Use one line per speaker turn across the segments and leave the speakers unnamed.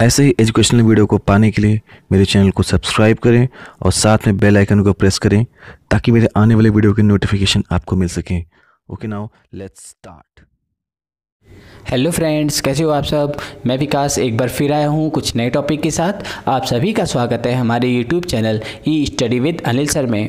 ऐसे ही educational video को पाने के लिए मेरे चैनल को सब्सक्राइब करें और साथ में बेल आइकन को प्रेस करें ताकि मेरे आने वाले वीडियो की नोटिफिकेशन आपको मिल सके। Okay now let's start
hello friends कैसे हो आप सब? मैं विकास एक बार फिर आया हूँ कुछ नए टॉपिक के साथ। आप सभी का स्वागत है हमारे YouTube channel E study with Anil sir में।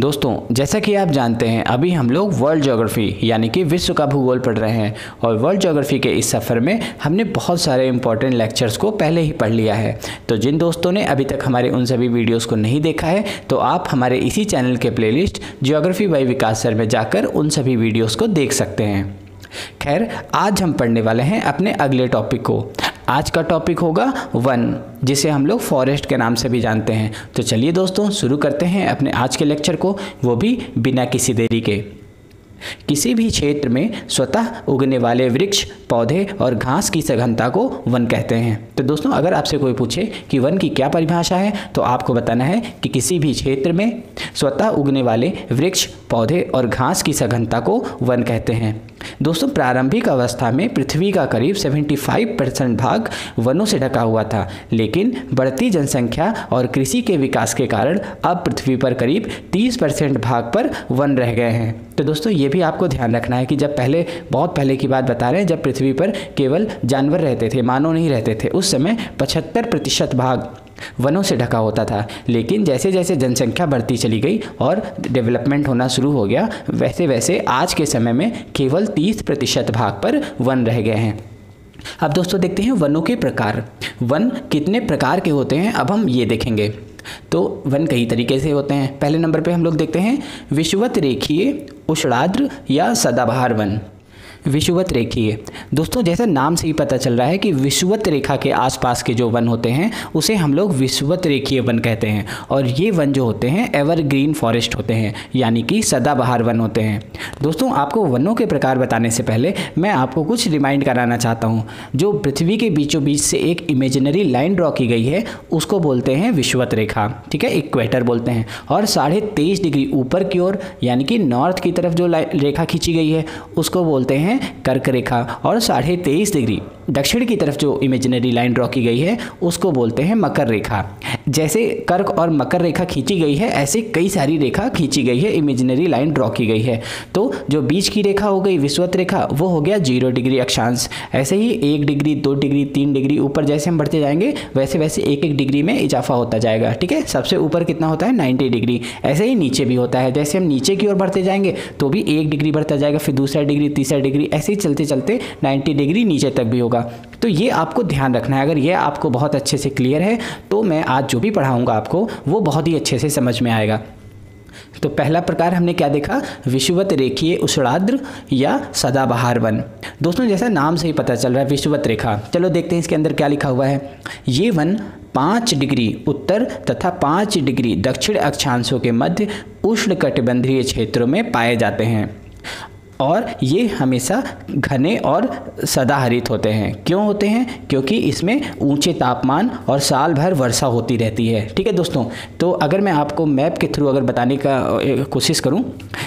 दोस्तों, जैसा कि आप जानते हैं, अभी हम लोग वर्ल्ड जोग्राफ़ी यानी कि विश्व का भूगोल पढ़ रहे हैं। और वर्ल्ड जोग्राफ़ी के इस सफ़र में हमने बहुत सारे इंपॉर्टेंट लेक्चर्स को पहले ही पढ़ लिया है। तो जिन दोस्तों ने अभी तक हमारे उन सभी वीडियोज़ को नहीं देखा है तो आप हमारे इसी चैनल के playlist geography by Vikas sir में जाकर उन सभी वीडियोज़ को देख सकते हैं। खैर, आज हम पढ़ने वाले हैं अपने अगले टॉपिक को। आज का टॉपिक होगा वन, जिसे हम लोग फॉरेस्ट के नाम से भी जानते हैं। तो चलिए दोस्तों, शुरू करते हैं अपने आज के लेक्चर को, वो भी बिना किसी देरी के। किसी भी क्षेत्र में स्वतः उगने वाले वृक्ष, पौधे और घास की सघनता को वन कहते हैं। तो दोस्तों, अगर आपसे कोई पूछे कि वन की क्या परिभाषा है तो आपको बताना है कि किसी भी क्षेत्र में स्वतः उगने वाले वृक्ष, पौधे और घास की सघनता को वन कहते हैं। दोस्तों, प्रारंभिक अवस्था में पृथ्वी का करीब 75 परसेंट भाग वनों से ढका हुआ था, लेकिन बढ़ती जनसंख्या और कृषि के विकास के कारण अब पृथ्वी पर करीब 30 परसेंट भाग पर वन रह गए हैं। तो दोस्तों, ये भी आपको ध्यान रखना है कि जब पहले, बहुत पहले की बात बता रहे हैं, जब पृथ्वी पर केवल जानवर रहते थे, मानव नहीं रहते थे, उस समय पचहत्तर प्रतिशत भाग वनों से ढका होता था। लेकिन जैसे जैसे जनसंख्या बढ़ती चली गई और डेवलपमेंट होना शुरू हो गया वैसे वैसे आज के समय में केवल 30 प्रतिशत भाग पर वन रह गए हैं। अब दोस्तों देखते हैं वनों के प्रकार। वन कितने प्रकार के होते हैं, अब हम ये देखेंगे। तो वन कई तरीके से होते हैं। पहले नंबर पे हम लोग देखते हैं विश्वत रेखीय उषणाद्र या सदाबहार वन। विषुवत रेखीय दोस्तों, जैसा नाम से ही पता चल रहा है कि विषुवत रेखा के आसपास के जो वन होते हैं, उसे हम लोग विषुवत रेखीय वन कहते हैं। और ये वन जो होते हैं, एवरग्रीन फॉरेस्ट होते हैं, यानी कि सदाबहार वन होते हैं। दोस्तों, आपको वनों के प्रकार बताने से पहले मैं आपको कुछ रिमाइंड कराना चाहता हूँ। जो पृथ्वी के बीचों बीच से एक इमेजिनरी लाइन ड्रॉ की गई है, उसको बोलते हैं विश्वत रेखा। ठीक है? इक्वेटर बोलते हैं। और साढ़े तेईस डिग्री ऊपर की ओर, यानी कि नॉर्थ की तरफ़ जो रेखा खींची गई है, उसको बोलते हैं कर्क रेखा और साढ़े तेईस डिग्री। दक्षिण की तरफ़ जो इमेजिनरी लाइन ड्रॉ की गई है, उसको बोलते हैं मकर रेखा। जैसे कर्क और मकर रेखा खींची गई है, ऐसे कई सारी रेखा खींची गई है इमेजिनरी लाइन ड्रॉ की गई है। तो जो बीच की रेखा हो गई विश्वत रेखा, वो हो गया ज़ीरो डिग्री अक्षांश। ऐसे ही एक डिग्री, दो डिग्री, तीन डिग्री, ऊपर जैसे हम बढ़ते जाएँगे, वैसे वैसे एक एक डिग्री में इजाफा होता जाएगा, ठीक है? सबसे ऊपर कितना होता है? Ninety degree. ऐसे ही नीचे भी होता है। जैसे हम नीचे की ओर बढ़ते जाएँगे तो भी एक डिग्री बढ़ता जाएगा, फिर दूसरा डिग्री, तीसरा डिग्री, ऐसे ही चलते चलते नाइन्टी डिग्री नीचे तक भी होगा। तो ये आपको ध्यान रखना है। अगर ये आपको बहुत अच्छे से क्लियर है तो मैं आज जो भी पढ़ाऊँगा आपको, वो बहुत ही अच्छे से समझ में आएगा। तो पहला प्रकार हमने क्या देखा? विश्ववत रेखीय उषणाद्र या सदाबहार वन। दोस्तों, जैसा नाम से ही पता चल रहा है विश्ववत रेखा। चलो देखते हैं इसके अंदर क्या लिखा हुआ है। ये वन पाँच डिग्री उत्तर तथा पाँच डिग्री दक्षिण अक्षांशों के मध्य उष्ण कटिबंधीय क्षेत्रों में पाए जाते हैं। और ये हमेशा घने और सदाहरित होते हैं। क्यों होते हैं? क्योंकि इसमें ऊँचे तापमान और साल भर वर्षा होती रहती है। ठीक है दोस्तों तो अगर मैं आपको मैप के थ्रू अगर बताने का कोशिश करूँ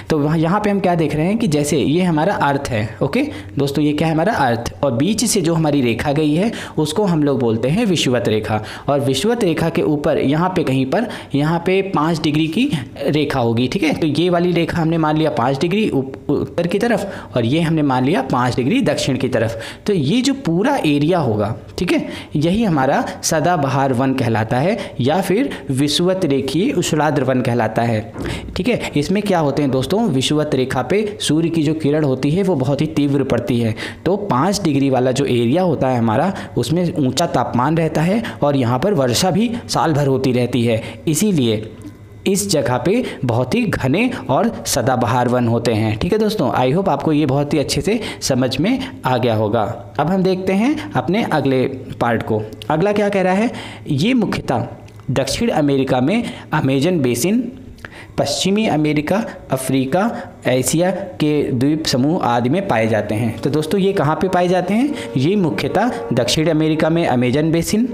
तो वहाँ, यहाँ पे हम क्या देख रहे हैं कि जैसे ये हमारा अर्थ है, ओके? दोस्तों, ये क्या है हमारा अर्थ? और बीच से जो हमारी रेखा गई है, उसको हम लोग बोलते हैं विश्ववत रेखा। और विश्ववत रेखा के ऊपर, यहाँ पे कहीं पर, यहाँ पे पाँच डिग्री की रेखा होगी, ठीक है? तो ये वाली रेखा हमने मान लिया पाँच डिग्री उत्तर की और ये हमने मान लिया पाँच डिग्री दक्षिण की तरफ़। तो ये जो पूरा एरिया होगा, ठीक है, यही हमारा सदाबहार वन कहलाता है या फिर विश्वत रेखीय उषलाद्र वन कहलाता है, ठीक है। इसमें क्या होते हैं दोस्तों विश्वत रेखा पे सूर्य की जो किरण होती है वो बहुत ही तीव्र पड़ती है। तो पाँच डिग्री वाला जो एरिया होता है हमारा, उसमें ऊँचा तापमान रहता है और यहाँ पर वर्षा भी साल भर होती रहती है। इसीलिए इस जगह पे बहुत ही घने और सदाबहार वन होते हैं। ठीक है दोस्तों आई होप आपको ये बहुत ही अच्छे से समझ में आ गया होगा। अब हम देखते हैं अपने अगले पार्ट को। अगला क्या कह रहा है? ये मुख्यतः दक्षिण अमेरिका में अमेजन बेसिन, पश्चिमी अमेरिका, अफ्रीका, एशिया के द्वीप समूह आदि में पाए जाते हैं। तो दोस्तों, ये कहाँ पे पाए जाते हैं? ये मुख्यतः दक्षिण अमेरिका में अमेजन बेसिन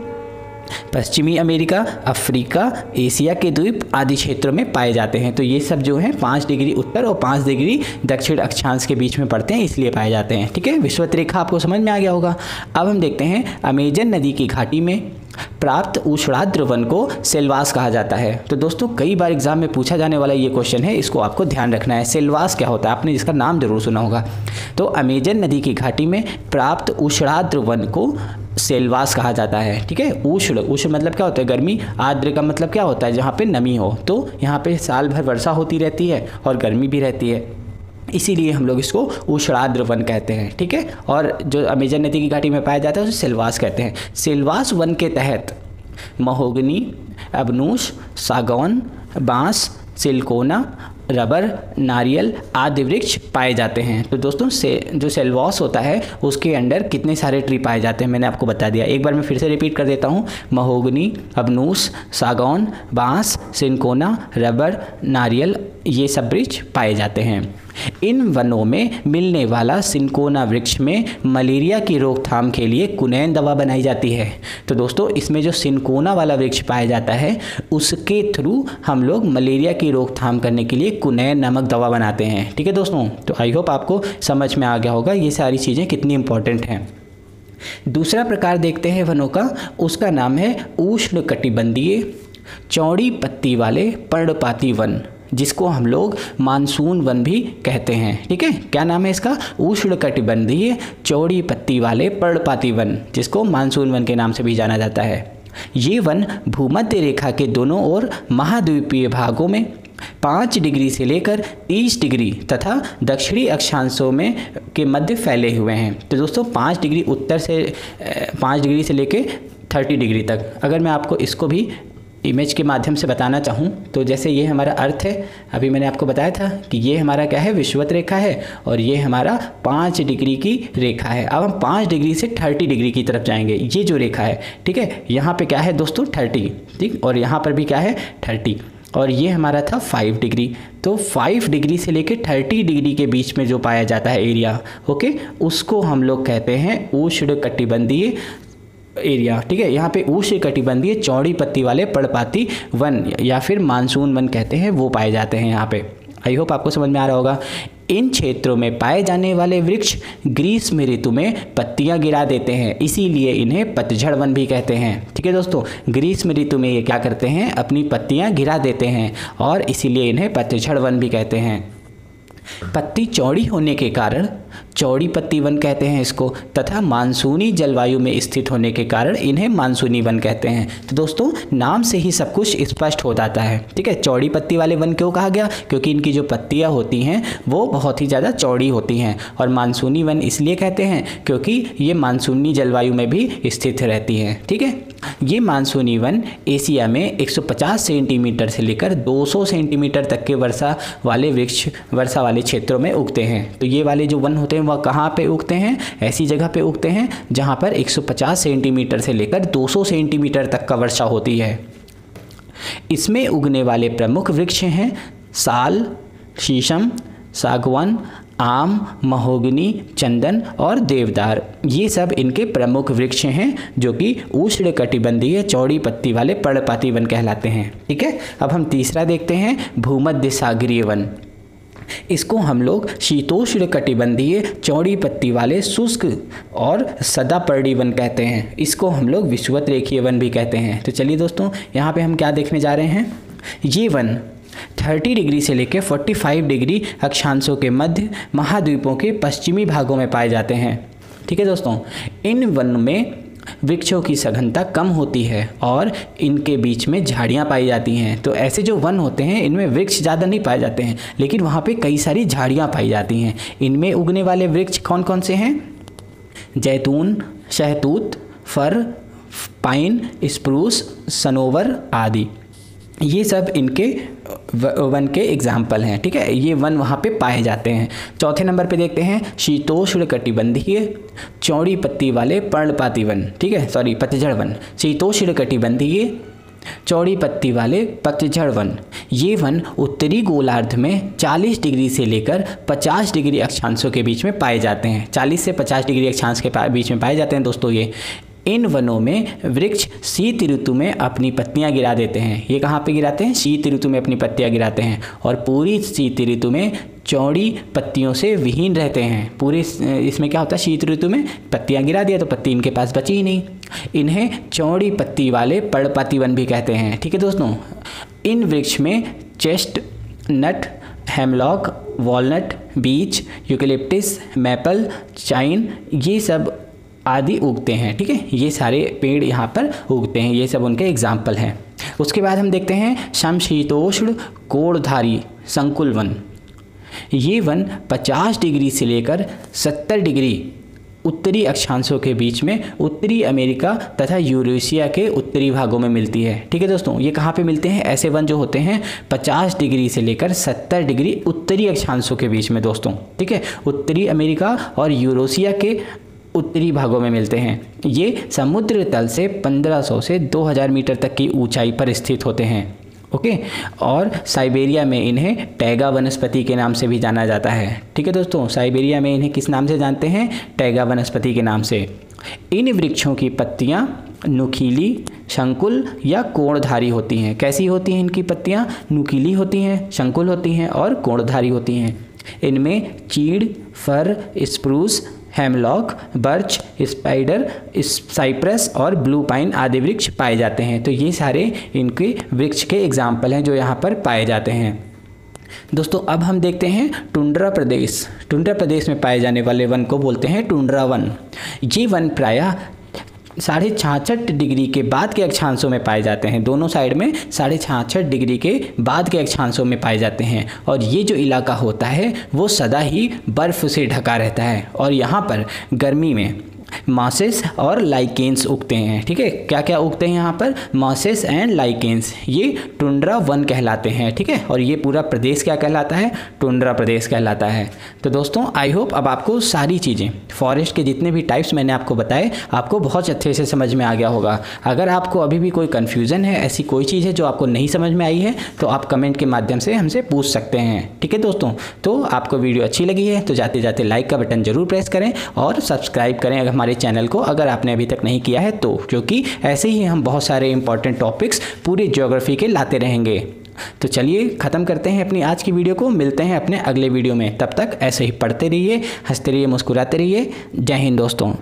पश्चिमी अमेरिका, अफ्रीका, एशिया के द्वीप आदि क्षेत्रों में पाए जाते हैं। तो ये सब जो है, पाँच डिग्री उत्तर और पाँच डिग्री दक्षिण अक्षांश के बीच में पड़ते हैं, इसलिए पाए जाते हैं। ठीक है? विश्वत रेखा आपको समझ में आ गया होगा। अब हम देखते हैं अमेजन नदी की घाटी में प्राप्त उषणाद्र वन को सेलवास कहा जाता है। तो दोस्तों, कई बार एग्ज़ाम में पूछा जाने वाला ये क्वेश्चन है, इसको आपको ध्यान रखना है। सेलवास क्या होता है? आपने इसका नाम ज़रूर सुना होगा। तो अमेजन नदी की घाटी में प्राप्त उषणाद्र वन को सेलवास कहा जाता है, ठीक है? उष्ण उष्ण मतलब क्या होता है? गर्मी, आर्द्र का मतलब क्या होता है? जहाँ पे नमी हो तो यहाँ पे साल भर वर्षा होती रहती है और गर्मी भी रहती है। इसीलिए हम लोग इसको उषणाद्र वन कहते हैं, ठीक है? और जो अमेजन नदी की घाटी में पाया जाता है, उसे सेलवास कहते हैं। सेलवास वन के तहत महोगनी अबनूश सागौन, बाँस, सिलकोना रबर, नारियल आदि वृक्ष पाए जाते हैं। तो दोस्तों, से, जो सेलवॉस होता है, उसके अंडर कितने सारे ट्री पाए जाते हैं, मैंने आपको बता दिया। एक बार मैं फिर से रिपीट कर देता हूँ। महोगनी, अबनूस, सागौन, बाँस, सिंकोना, रबर, नारियल, ये सब वृक्ष पाए जाते हैं। इन वनों में मिलने वाला सिंकोना वृक्ष में मलेरिया की रोकथाम के लिए कुनैन दवा बनाई जाती है। तो दोस्तों, इसमें जो सिंकोना वाला वृक्ष पाया जाता है, उसके थ्रू हम लोग मलेरिया की रोकथाम करने के लिए कुनैन नामक दवा बनाते हैं। ठीक है दोस्तों? तो आई होप आपको समझ में आ गया होगा ये सारी चीज़ें कितनी इंपॉर्टेंट हैं। दूसरा प्रकार देखते हैं वनों का, उसका नाम है उष्ण कटिबंधीय चौड़ी पत्ती वाले पर्णपाती वन। जिसको हम लोग मानसून वन भी कहते हैं। ठीक है? क्या नाम है इसका? उष्ण कटिबंधीय चौड़ी पत्ती वाले पर्णपाती वन, जिसको मानसून वन के नाम से भी जाना जाता है। ये वन भूमध्य रेखा के दोनों ओर महाद्वीपीय भागों में पाँच डिग्री से लेकर तीस डिग्री तथा दक्षिणी अक्षांशों में के मध्य फैले हुए हैं। तो दोस्तों, पाँच डिग्री उत्तर से पाँच डिग्री से लेकर थर्टी डिग्री तक। अगर मैं आपको इसको भी इमेज के माध्यम से बताना चाहूँ तो जैसे ये हमारा अर्थ है, अभी मैंने आपको बताया था कि ये हमारा क्या है, विश्वत रेखा है, और ये हमारा पाँच डिग्री की रेखा है। अब हम पाँच डिग्री से थर्टी डिग्री की तरफ़ जाएँगे, ये जो रेखा है, ठीक है? यहाँ पे क्या है दोस्तों? थर्टी, ठीक? और यहाँ पर भी क्या है? थर्टी, और ये हमारा था फाइव डिग्री। तो फाइव डिग्री से लेकर थर्टी डिग्री के बीच में जो पाया जाता है एरिया, ओके? उसको हम लोग कहते हैं उष्ण कटिबंधीय एरिया ठीक है? यहाँ पे उष्ण कटिबंधीय चौड़ी पत्ती वाले पड़पाती वन या फिर मानसून वन कहते हैं, वो पाए जाते हैं यहाँ पे। आई होप आपको समझ में आ रहा होगा। इन क्षेत्रों में पाए जाने वाले वृक्ष ग्रीष्म ऋतु में पत्तियाँ गिरा देते हैं, इसीलिए इन्हें पतझड़ वन भी कहते हैं। ठीक है दोस्तों? ग्रीष्म ऋतु में ये क्या करते हैं? अपनी पत्तियाँ गिरा देते हैं और इसीलिए इन्हें पतझड़ वन भी कहते हैं। पत्ती चौड़ी होने के कारण चौड़ी पत्ती वन कहते हैं इसको, तथा मानसूनी जलवायु में स्थित होने के कारण इन्हें मानसूनी वन कहते हैं। तो दोस्तों, नाम से ही सब कुछ स्पष्ट हो जाता है। ठीक है चौड़ी पत्ती वाले वन क्यों कहा गया? क्योंकि इनकी जो पत्तियाँ होती हैं, वो बहुत ही ज़्यादा चौड़ी होती हैं, और मानसूनी वन इसलिए कहते हैं क्योंकि ये मानसूनी जलवायु में भी स्थित रहती हैं। ठीक है, ये मानसूनी वन एशिया में 150 सेंटीमीटर से लेकर 200 सेंटीमीटर तक के वर्षा वाले वृक्ष, वर्षा वाले क्षेत्रों में उगते हैं। तो ये वाले जो वन होते हैं, वह कहाँ पे उगते हैं? ऐसी जगह पे उगते हैं, जहाँ पर 150 सेंटीमीटर से लेकर 200 सेंटीमीटर तक का वर्षा होती है। इसमें उगने वाले प्रमुख वृक्ष हैं साल, शीशम, सागवान, आम, महोगनी, चंदन और देवदार। ये सब इनके प्रमुख वृक्ष हैं, जो कि उष्ण कटिबंधीय चौड़ी पत्ती वाले पर्णपाती वन कहलाते हैं। ठीक है, अब हम तीसरा देखते हैं, भूमध्य सागरीय वन। इसको हम लोग शीतोष्ण कटिबंधीय चौड़ी पत्ती वाले शुष्क और सदापर्णी वन कहते हैं। इसको हम लोग विश्वत रेखीय वन भी कहते हैं। तो चलिए दोस्तों, यहाँ पे हम क्या देखने जा रहे हैं? ये वन 30 डिग्री से लेकर 45 डिग्री अक्षांशों के मध्य महाद्वीपों के पश्चिमी भागों में पाए जाते हैं। ठीक है दोस्तों, इन वन में वृक्षों की सघनता कम होती है और इनके बीच में झाड़ियाँ पाई जाती हैं। तो ऐसे जो वन होते हैं, इनमें वृक्ष ज़्यादा नहीं पाए जाते हैं, लेकिन वहाँ पर कई सारी झाड़ियाँ पाई जाती हैं। इनमें उगने वाले वृक्ष कौन कौन से हैं? जैतून, शहतूत, फर, पाइन, स्प्रूस, सनोवर आदि। ये सब इनके वन के एग्ज़ाम्पल हैं, ठीक है? ये वन वहाँ पे पाए जाते हैं। चौथे नंबर पे देखते हैं, शीतोष्ण कटिबंधीय चौड़ी पत्ती वाले पर्णपाती वन, ठीक है? सॉरी पतझड़ वन। शीतोष्ण कटिबंधीय चौड़ी पत्ती वाले पतझड़ वन। ये वन उत्तरी गोलार्ध में 40 डिग्री से लेकर 50 डिग्री अक्षांशों के बीच में पाए जाते हैं। 40 से 50 डिग्री अक्षांश के बीच में पाए जाते हैं दोस्तों ये। इन वनों में वृक्ष शीत ऋतु में अपनी पत्तियाँ गिरा देते हैं। ये कहाँ पे गिराते हैं? शीत ऋतु में अपनी पत्तियाँ गिराते हैं और पूरी शीत ऋतु में चौड़ी पत्तियों से विहीन रहते हैं। पूरे इसमें क्या होता है? शीत ऋतु में पत्तियाँ गिरा दिया तो पत्ती इनके पास बची ही नहीं। इन्हें चौड़ी पत्ती वाले पर्णपाती वन भी कहते हैं। ठीक है दोस्तों? इन वृक्ष में chestnut, hemlock, walnut, beech, eucalyptus, maple, चाइन, ये सब आदि उगते हैं, ठीक है? ये सारे पेड़ यहाँ पर उगते हैं, ये सब उनके एग्ज़ाम्पल हैं। उसके बाद हम देखते हैं समशीतोष्ण कोड़धारी संकुल वन। ये वन 50 डिग्री से लेकर 70 डिग्री उत्तरी अक्षांशों के बीच में उत्तरी अमेरिका तथा यूरेशिया के उत्तरी भागों में मिलती है। ठीक है दोस्तों, ये कहाँ पे मिलते हैं? ऐसे वन जो होते हैं 50 डिग्री से लेकर 70 डिग्री उत्तरी अक्षांशों के बीच में दोस्तों। ठीक है? उत्तरी अमेरिका और यूरोशिया के उत्तरी भागों में मिलते हैं। ये समुद्र तल से 1500 से 2000 मीटर तक की ऊंचाई पर स्थित होते हैं। ओके? और साइबेरिया में इन्हें टैगा वनस्पति के नाम से भी जाना जाता है। ठीक है दोस्तों? साइबेरिया में इन्हें किस नाम से जानते हैं? टैगा वनस्पति के नाम से। इन वृक्षों की पत्तियाँ नुकीली, शंकुल या कोणधारी होती हैं। कैसी होती हैं इनकी पत्तियाँ? नुकीली होती हैं, शंकुल होती हैं और कोणधारी होती हैं। इनमें चीड़, fir, spruce hemlock birch spider cypress और ब्लू पाइन आदि वृक्ष पाए जाते हैं। तो ये सारे इनके वृक्ष के एग्ज़ाम्पल हैं जो यहाँ पर पाए जाते हैं। दोस्तों, अब हम देखते हैं टुंड्रा प्रदेश। टुंड्रा प्रदेश में पाए जाने वाले वन को बोलते हैं टुंड्रा वन। ये वन प्रायः साढ़े छाछठ डिग्री के बाद के अक्षांशों में पाए जाते हैं। दोनों साइड में साढ़े छाछठ डिग्री के बाद के अक्षांशों में पाए जाते हैं। और ये जो इलाका होता है, वो सदा ही बर्फ़ से ढका रहता है। और यहाँ पर गर्मी में मासेस और लाइकेंस उगते हैं, ठीक है? क्या क्या उगते हैं यहाँ पर? मासेस एंड लाइकेंस ये टुंड्रा वन कहलाते हैं, ठीक है? और ये पूरा प्रदेश क्या कहलाता है? टुंड्रा प्रदेश कहलाता है। तो दोस्तों आई होप अब आपको सारी चीज़ें फॉरेस्ट के जितने भी टाइप्स मैंने आपको बताए, आपको बहुत अच्छे से समझ में आ गया होगा। अगर आपको अभी भी कोई कन्फ्यूज़न है, ऐसी कोई चीज़ है जो आपको नहीं समझ में आई है तो आप कमेंट के माध्यम से हमसे पूछ सकते हैं, ठीक है दोस्तों? तो आपको वीडियो अच्छी लगी है तो जाते जाते लाइक का बटन ज़रूर प्रेस करें और सब्सक्राइब करें अगर हमारे चैनल को अगर आपने अभी तक नहीं किया है तो क्योंकि ऐसे ही हम बहुत सारे इंपॉर्टेंट टॉपिक्स पूरे ज्योग्राफी के लाते रहेंगे। तो चलिए ख़त्म करते हैं अपनी आज की वीडियो को, मिलते हैं अपने अगले वीडियो में। तब तक ऐसे ही पढ़ते रहिए, हँसते रहिए, मुस्कुराते रहिए। जय हिंद दोस्तों।